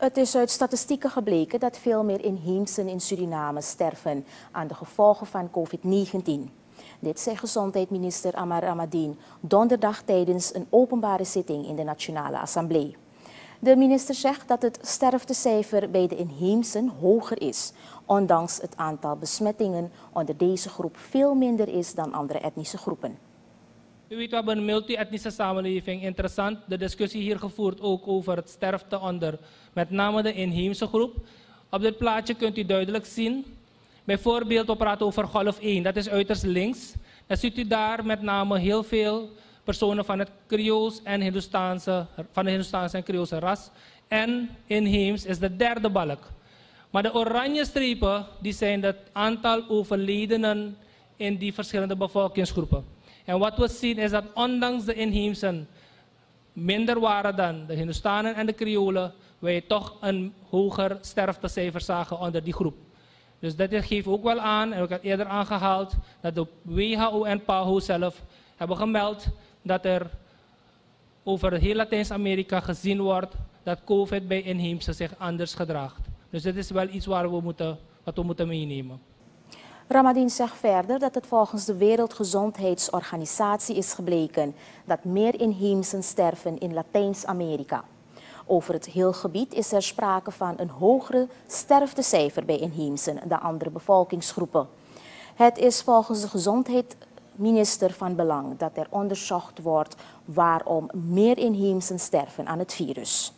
Het is uit statistieken gebleken dat veel meer inheemsen in Suriname sterven aan de gevolgen van COVID-19. Dit zei gezondheidsminister Amar Ramadien donderdag tijdens een openbare zitting in de Nationale Assemblée. De minister zegt dat het sterftecijfer bij de inheemsen hoger is, ondanks het aantal besmettingen onder deze groep veel minder is dan andere etnische groepen. We hebben een multi-etnische samenleving. Interessant, de discussie hier gevoerd ook over het sterfte onder met name de inheemse groep. Op dit plaatje kunt u duidelijk zien, bijvoorbeeld we praten over golf 1, dat is uiterst links. Dan ziet u daar met name heel veel personen van het Creools en Hindoestaanse, van de Hindoestaanse en Creoolse ras. En inheems is de derde balk. Maar de oranje strepen, die zijn het aantal overledenen in die verschillende bevolkingsgroepen. En wat we zien is dat ondanks de inheemsen minder waren dan de Hindustanen en de Creolen, wij toch een hoger sterftecijfer zagen onder die groep. Dus dat geeft ook wel aan, en ik heb eerder aangehaald, dat de WHO en PAHO zelf hebben gemeld dat er over heel Latijns-Amerika gezien wordt dat COVID bij inheemse zich anders gedraagt. Dus dit is wel iets waar we moeten, wat we moeten meenemen. Ramadin zegt verder dat het volgens de Wereldgezondheidsorganisatie is gebleken dat meer inheemsen sterven in Latijns-Amerika. Over het heel gebied is er sprake van een hogere sterftecijfer bij inheemsen dan andere bevolkingsgroepen. Het is volgens de gezondheidsminister van belang dat er onderzocht wordt waarom meer inheemsen sterven aan het virus.